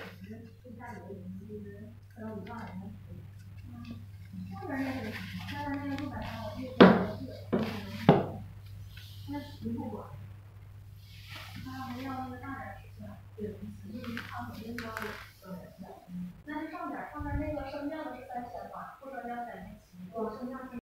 十，最下底的应该是呃五万零，嗯，上边那个什么？上边那个不买吗？我记不得是多少钱了，他谁不管？他还要那个大点的，对，又一胖，肯定要小点的，那就上边，上边那个升降的是三千八，不升降三千七，我升降。